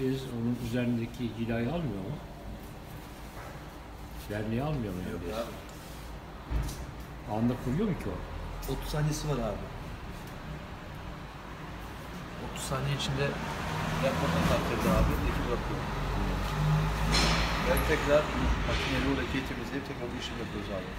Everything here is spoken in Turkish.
bez onun üzerindeki cilayı almıyor mu? Verniği almıyor mu? Yok yani? abi. Anda kuruyor mu ki o? 30 saniyesi var abi. 30 saniye içinde yapmadan takdirde abi leke bırakıyor. Ben tekrar makineyle o temizleyip tekrar bu işlemi yapıyoruz abi.